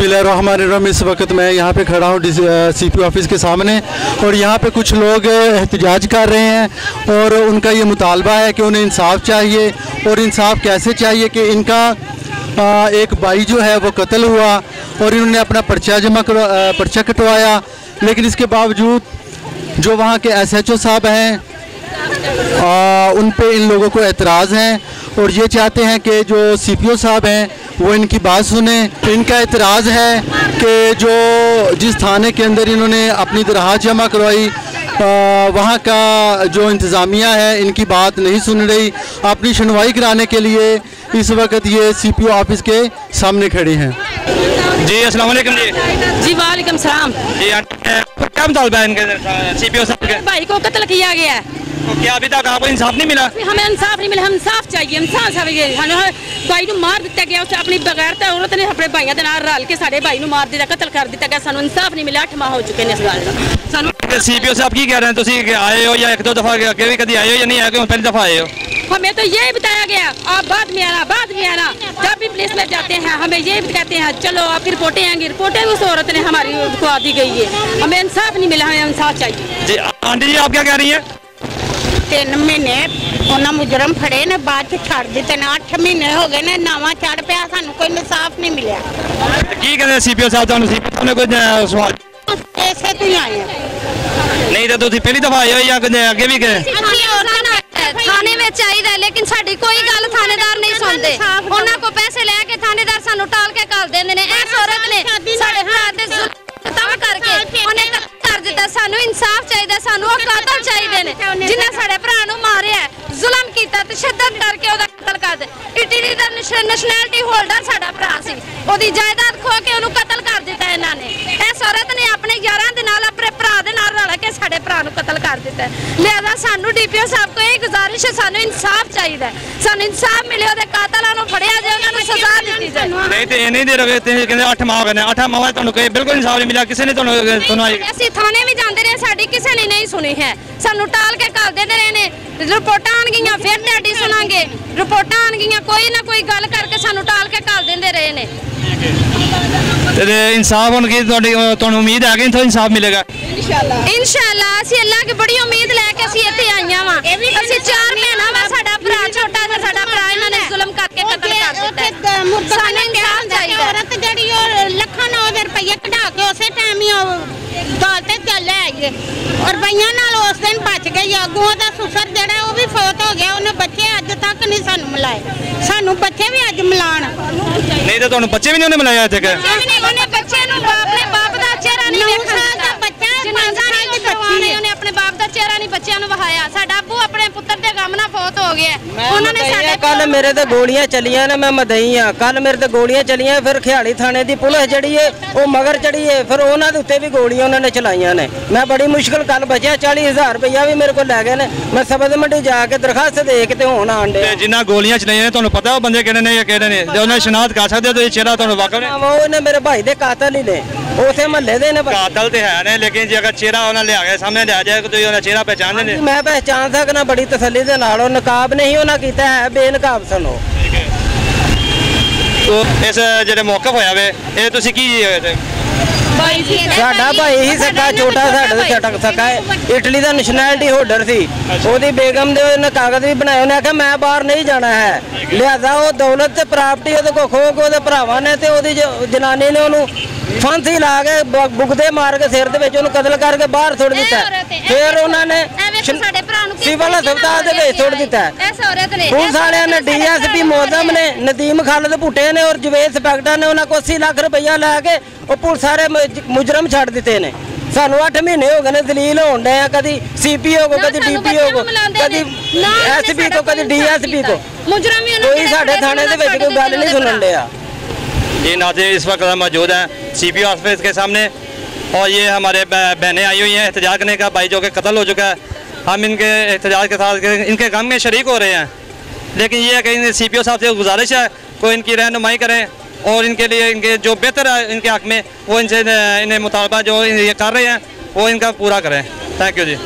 बिस्मिल्लाहिर्रहमानिर्रहीम। इस वक्त मैं यहाँ पे खड़ा हूँ सी पी ऑफ़िस के सामने और यहाँ पे कुछ लोग एहतजाज कर रहे हैं और उनका ये मुतालबा है कि उन्हें इंसाफ चाहिए और इंसाफ कैसे चाहिए कि इनका अ, एक भाई जो है वो कत्ल हुआ और इन्होंने अपना पर्चा जमा करवा अ, पर्चा कटवाया। लेकिन इसके बावजूद जो वहाँ के एस एच ओ साहब हैं आ, उन पे इन लोगों को एतराज़ हैं और ये चाहते हैं कि जो सी पी ओ साहब हैं वो इनकी बात सुने इनका एतराज़ है कि जो जिस थाने के अंदर इन्होंने अपनी दरखास्त जमा करवाई वहाँ का जो इंतज़ामिया है इनकी बात नहीं सुन रही। अपनी सुनवाई कराने के लिए इस वक्त ये सी पी ओ ऑफ़िस के सामने खड़े हैं। जी अस्सलाम वालेकुम जी। जी वालेकुम सलाम। जी क्या मुतालबा है इनके? सी पी ओ साहब के? भाई को कत्ल किया गया है। तो क्या अभी तक आपको इंसाफ नहीं मिला हमें इंसाफ नहीं मिला हम इंसाफ चाहिए इंसाफ चाहिए ਸਾਨੂੰ ਭਾਈ ਨੂੰ ਮਾਰ ਦਿੱਤਾ ਗਿਆ ਉਸ ਆਪਣੀ ਬਗੈਰ ਤਾਂ ਔਰਤ ਨੇ ਆਪਣੇ ਭਾਈਆਂ ਦੇ ਨਾਲ ਰਲ ਕੇ ਸਾਡੇ ਭਾਈ ਨੂੰ ਮਾਰ ਦਿੱਤਾ ਕਤਲ ਕਰ ਦਿੱਤਾ ਗਿਆ ਸਾਨੂੰ ਇਨਸਾਫ ਨਹੀਂ ਮਿਲਿਆ 8 ਮਾਹ ਹੋ ਚੁੱਕੇ ਨੇ ਇਸ ਗੱਲ ਦਾ ਸਾਨੂੰ सी पी ओ साहब की कह रहे हैं तुसी कि आए हो या एक दो दफा अगे भी कभी आए हो या नहीं आए हो पहली दफा आए हो हमें तो यही बताया गया आप बाद में आना बाद में आना जब भी पुलिस में जाते हैं हमें यही कहते हैं चलो आपकी रिपोर्टें आएंगी रिपोर्टें उस औरत ने हमारी रुकवा दी गई है हमें इंसाफ नहीं मिला हमें इंसाफ चाहिए जी आंटी जी आप क्या कह रही हैं ਤਿੰਨ ਮਹੀਨੇ ਉਹਨਾਂ ਮੁਜਰਮ ਫੜੇ ਨੇ ਬਾਅਦ ਚ ਛੱਡ ਦਿੱਤੇ ਨੇ। 8 ਮਹੀਨੇ ਹੋ ਗਏ ਨੇ ਨਾਵਾ ਚੜ ਪਿਆ ਸਾਨੂੰ ਕੋਈ ਇਨਸਾਫ ਨਹੀਂ ਮਿਲਿਆ। ਕੀ ਕਹਿੰਦੇ ਸੀਪੀਓ ਸਾਹਿਬ ਤੁਹਾਨੂੰ? ਸੀਪੀਓ ਨੇ ਕੋਈ ਸਵਾਲ ਐਸੇ ਤੋਂ ਆਏ ਨਹੀਂ ਤਾਂ ਤੁਸੀਂ ਪਹਿਲੀ ਦਫਾ ਆਏ ਹੋ ਜਾਂ ਅੱਗੇ ਵੀ ਗਏ? ਥਾਣੇ ਵਿੱਚ ਚਾਹੀਦਾ ਲੇਕਿਨ ਸਾਡੀ ਕੋਈ ਗੱਲ ਥਾਣੇਦਾਰ ਨਹੀਂ ਸੁਣਦੇ। ਉਹਨਾਂ ਕੋ ਪੈਸੇ ਲੈ ਕੇ ਥਾਣੇਦਾਰ ਸਾਨੂੰ ਟਾਲ ਕੇ ਘੱਲ ਦਿੰਦੇ ਨੇ। ਇਹ ਔਰਤ ਨੇ ਸਾਡੇ ਭਰਾ ਤੇ ਜ਼ੁਲਮ ਕਰਕੇ ਉਹਨੇ ਕਰ ਦਿੱਤਾ। ਸਾਨੂੰ ਇਨਸਾਫ ਚਾਹੀਦਾ ਸਾਨੂੰ ਉਹ ਕਾਤਲ ਚਾਹੀਦੇ ਨੇ ਜਿਨ੍ਹਾਂ ਸਾਡੇ ਜ਼ੁਲਮ ਕੀਤਾ ਤੇ ਤਸ਼ੱਦਦ ਕਰਕੇ ਉਹਦਾ ਕਤਲ ਕਰ ਦਿੱਤਾ। ਇਟਲੀ ਦਾ ਨੈਸ਼ਨੈਲਿਟੀ ਹੋਲਡਰ ਸਾਡਾ ਭਰਾ ਸੀ। ਉਹਦੀ ਜਾਇਦਾਦ ਖੋ ਕੇ ਉਹਨੂੰ ਕਤਲ ਕਰ ਦਿੱਤਾ ਇਹਨਾਂ ਨੇ। ਇਹ ਸਰਤ ਨੇ ਆਪਣੇ 11 ਸਾਡੇ ਭਰਾ ਨੂੰ ਕਤਲ ਕਰ ਦਿੱਤਾ ਹੈ। ਲਿਹਾਜ਼ਾ ਸਾਨੂੰ ਡੀਪੀਓ ਸਾਹਿਬ ਤੋਂ ਇਹ ਗੁਜ਼ਾਰਿਸ਼ ਹੈ ਸਾਨੂੰ ਇਨਸਾਫ ਚਾਹੀਦਾ ਹੈ। ਸਾਨੂੰ ਇਨਸਾਫ ਮਿਲੇ ਉਹਦੇ ਕਾਤਲਾਂ ਨੂੰ ਫੜਿਆ ਜਾਏ ਉਹਨਾਂ ਨੂੰ ਸਜ਼ਾ ਦਿੱਤੀ ਜਾਏ। ਨਹੀਂ ਤੇ ਇਹ ਨਹੀਂ ਦੇ ਰਹੇ ਤੇ ਕਹਿੰਦੇ 8 ਮਾਹ ਨੇ 8 ਮਾਹ ਤੁਹਾਨੂੰ ਕੋਈ ਬਿਲਕੁਲ ਇਨਸਾਫ ਨਹੀਂ ਮਿਲਿਆ ਕਿਸੇ ਨੇ ਤੁਹਾਨੂੰ ਤੁਹਾਨੂੰ ਅਸੀਂ ਥਾਣੇ ਵੀ ਜਾਂਦੇ ਰਹੇ ਸਾਡੀ ਕਿਸੇ ਨੇ ਨਹੀਂ ਸੁਣੀ ਹੈ। ਸਾਨੂੰ ਟਾਲ ਕੇ ਘੱਲ ਦਿੰਦੇ ਰਹੇ ਨੇ ਰਿਪੋਰਟਾਂ ਆਣਗੀਆਂ ਫਿਰ ਤੁਹਾਡੀ ਸੁਣਾਂਗੇ। ਰਿਪੋਰਟਾਂ ਆਣਗੀਆਂ ਕੋਈ ਨਾ ਕੋਈ ਗੱਲ ਕਰਕੇ ਸਾਨੂੰ ਟਾਲ ਕੇ ਘੱਲ ਦਿੰਦੇ ਰਹੇ ਨੇ। ਤੇ ਇਨਸਾਫ ਹੁਣ ਕੀ ਤੁਹਾਡੀ ਅ, ਤੁਹਾਨੂੰ ਉਮੀਦ ਹੈ ਕਿ ਇੱਥੋਂ ਇਨਸਾਫ ਮਿਲੇਗਾ ਇਨਸ਼ਾਅੱਲਾ ਅਸੀਂ ਅੱਲਾ ਕੀ ਬੜੀ ਉਮੀਦ ਲੈ ਕੇ ਅਸੀਂ ਇੱਥੇ ਆਈਆਂ ਵਾਂ ਅਸੀਂ ਚਾਰ ਭੈਣਾਂ ਵਾਂ ਸਾਡਾ ਭਰਾ ਛੋਟਾ ਜਿਹਾ ਸਾਡਾ ਭਰਾ ਇਹਨਾਂ ਨੇ ਜ਼ੁਲਮ ਕਰਕੇ ਕਤਲ ਕਰ ਦਿੱਤਾ ਹੈ। ਸਾਨੂੰ ਇਨਸਾਫ ਚਾਹੀਦਾ ਹੈ। ਔਰਤ ਜਿਹੜੀ ਉਹ ਲੱਖਾਂ ਨੌ ਦੇ ਰੁਪਏ ਕਢਾ ਕੇ ਉਸੇ ਟਾਈਮ ਹੀ ਉਹ ਦੌਲ ਤੇ ਚੱਲ ਆਈਏ ਔਰ ਬਈਆਂ ਨਾਲ ਉਸ ਦਿਨ ਬਚ ਗਈ ਅੱਗੋਂ ਦਾ ਸੁਸਰ ਜਿਹੜਾ ਉਹ ਵੀ ਫੌਤ ਹੋ ਗਿਆ ਉਹਨੇ ਬੱਚੇ ਅੱਜ ਤੱਕ ਨਹੀਂ ਸਾਨੂੰ ਮਿਲਾਏ ਸਾਨੂੰ ਬੱਚੇ ਵੀ ਅੱਜ ਮਿਲਾਣ ਨਹੀਂ ਤਾਂ ਤੁਹਾਨੂੰ ਬੱਚੇ ਵੀ ਨਹੀਂ ਉਹਨੇ ਮਿਲਾਇਆ ਇੱਥੇ ਕਿ ਉਹਨੇ ਉਹਨੇ ਬੱਚੇ ਨੂੰ ਬਾਪ ਨੇ ਬਾਪ ਦਾ ਚਿਹਰਾ ਨਹੀਂ ਨੌ ਵੇਖਣ ਸਾਲ ਦਾ ਦਿੱਤਾ ਬੱਚਾ ਹੈ, ਜਨਾਜ਼ਾ ਪੰਜ ਨਹੀਂ ਸਾਲ ਦੀ ਕਰਵਾਉਣਾ ਬੱਚੀ ਹੈ। ਉਹਨੇ ਆਪਣੇ ਬਾਪ ਦਾ ਚਿਹਰਾ ਨਹੀਂ ਬੱਚਿਆਂ ਨੂੰ ਵਹਾਇਆ ਸਾਡਾ ਅੱਬੂ ਆਪਣੇ ਪੁੱਤਰ ਦੇ ਗਮ ਨਾਲ ਫੌਤ ਹੋ ਗਿਆ। ਉਹਨਾਂ ਨੇ ਸਾਡੇ ਕੱਲ ਮੇਰੇ ਤੇ ਗੋਲੀਆਂ ਚੱਲੀਆਂ ਨੇ ਮੈਂ ਮਦਈ ਆ। ਕੱਲ ਮੇਰੇ ਤੇ ਗੋਲੀਆਂ ਚੱਲੀਆਂ ਫਿਰ ਖਿਆੜੀ ਥਾਣੇ ਦੀ ਪੁਲਿਸ ਜਿਹੜੀ ਏ ਉਹ ਮਗਰ ਚੜੀ ਏ। ਫਿਰ ਉਹਨਾਂ ਦੇ ਉੱਤੇ ਵੀ ਗੋਲੀਆਂ ਉਹਨਾਂ ਨੇ ਚਲਾਈਆਂ ਨੇ। ਮੈਂ ਬੜੀ ਮੁਸ਼ਕਲ ਕੱਲ ਬਚਿਆ 40000 ਰੁਪਇਆ ਵੀ ਮੇਰੇ ਕੋਲ ਲੈ ਗਏ ਨੇ। ਮੈਂ ਸਬਜ਼ ਮੰਡੀ ਜਾ ਕੇ ਦਰਖਾਸਤ ਦੇ ਕੇ ਤੇ ਹੁਣ ਡਿਆ। ਜਿੰਨਾ ਗੋਲੀਆਂ ਚਲਾਈਆਂ ਨੇ ਤੁਹਾਨੂੰ ਪਤਾ ਉਹ ਬੰਦੇ ਕਿਹੜੇ ਨੇ ਜਾਂ ਕਿਹੜੇ ਨੇ? ਜੇ ਉਹਨਾਂ ਦੀ ਸ਼ਨਾਖਤ ਕਰ ਸਕਦੇ ਹੋ ਤਾਂ ਇਹ ਚਿਹਰਾ ਤੁਹਾਨੂੰ ਵਾਕਫ ਨੇ। ਉਹ ਨੇ ਮੇਰੇ ਭਾਈ ਦੇ ਕਾਤਲ ਹੀ ਨੇ। ਉਸੇ ਮਹੱਲੇ ਦੇ ਨੇ ਕਾਤਲ ਤੇ ਹੈ ਨੇ ਲੇਕਿਨ ਜੇ ਅਗਰ ਚਿਹਰਾ ਉਹਨਾਂ ਲਿਆ ਗਿਆ ਸਾਹਮਣੇ ਲਿਆ ਜਾਏ ਕੋਈ ਉਹਦਾ ਚਿਹਰਾ ਪਹਿਚਾਣਦੇ ਨੇ? ਮੈਂ ਪਹਿਚਾਨ ਸਕਣਾ ਬੜੀ ਤਸੱਲੀ ਦੇ ਨਾਲ ਉਹ ਨਕਾਬ ਨਹੀਂ ਉਹਨਾਂ ਕੀਤਾ ਹੈ ਬੇਨਕਾਬ ਸਨ ਇਸ ਜਿਹੜੇ ਮੌਕਫ ਹੋਇਆ ਵੇ ਇਹ ਤੁਸੀਂ ਕੀ ਇਹ ਸਾਡਾ ਭਾਈ ਹੀ ਸੱਕਾ ਛੋਟਾ ਸਾਡੇ ਤੋਂ ਛਟਕ ਸਕਾ ਹੈ। ਇਟਲੀ ਦਾ ਨੈਸ਼ਨੈਲਿਟੀ ਹੋਲਡਰ ਸੀ। ਉਹਦੀ ਬੇਗਮ ਦੇ ਉਹਨੇ ਕਾਗਜ਼ ਵੀ ਬਣਾਏ ਉਹਨੇ ਆਖਿਆ ਮੈਂ ਬਾਹਰ ਨਹੀਂ ਜਾਣਾ ਹੈ। ਲਿਹਾਜ਼ਾ ਉਹ ਦੌਲਤ ਤੇ ਪ੍ਰਾਪਰਟੀ ਉਹਦੇ ਕੋ ਖੋ ਕੇ ਉਹਦੇ ਭਰਾਵਾਂ ਨੇ ਤੇ ਉਹਦੀ ਜਨਾਨੀ ਨੇ ਉਹਨੂੰ ਫਾਂਸੀ ਲਾ ਕੇ ਬੁਗਦੇ ਮਾਰ ਕੇ ਸਿਰ ਦੇ ਵਿੱਚ ਉਹਨੂੰ ਕਤਲ ਕਰਕੇ ਬਾਹਰ ਸੁੱਟ ਦਿੱਤਾ। ਫਿਰ ਉਹਨਾਂ ਨੇ ਸਿਵਲ ਹਸਪਤਾਲ ਦੇ ਵਿੱਚ ਸੁੱਟ ਦਿੱਤਾ। ਪੁਲਿਸ ਵਾਲਿਆਂ ਨੇ ਡੀਐਸਪੀ ਮੋਜ਼ਮ ਨੇ ਨਦੀਮ ਖਾਲਦ ਭੁੱਟੇ ਨੇ ਔਰ ਜਵੇਦ ਇੰਸਪੈਕਟਰ ਨੇ ਉਹਨਾਂ ਕੋਲ 80 ਲੱਖ ਰੁਪਈਆ ਲੈ ਕੇ ਉਹ ਪੁਲਿਸ ਸਾਰੇ ਮੁਜ- ਮੁਜਰਮ ਛੱਡ ਦਿੱਤੇ ਨੇ। ਸਾਨੂੰ 8 ਮਹੀਨੇ ਹੋ ਗਏ ਨੇ ਦਲੀਲ ਹੋਣ ਡਏ ਆ ਕਦੀ ਸੀਪੀਓ ਕੋ ਕਦੀ ਡੀਪੀਓ ਕੋ ਕਦੀ ਐਸਪੀ ਕੋ ਕਦੀ ਡੀਐਸਪੀ ਕੋ ਮੁਜਰਮ ਵੀ ਉਹਨਾਂ ਕੋਈ ਸਾਡੇ ਥਾਣੇ ਦੇ ਵਿੱਚ ਕੋਈ ਗੱਲ ਨਹੀਂ ਸੁਣਨ ਡਿਆ। ये नाते इस वक्त मौजूद हैं सी पी ऑफ़िस के सामने और ये हमारे बहनें आई हुई हैं एहतजाज करने का, भाई जो कि कत्ल हो चुका है। हम इनके एहतजाज के साथ इनके गम में शरीक हो रहे हैं। लेकिन ये है कि सी पी ओ साहब से गुजारिश है कोई इनकी रहनुमाई करें और इनके लिए इनके जो बेहतर है इनके हक में वो इनसे, इन्हें मुतालबा जो ये कर रहे हैं वो इनका पूरा करें। Thank you ji.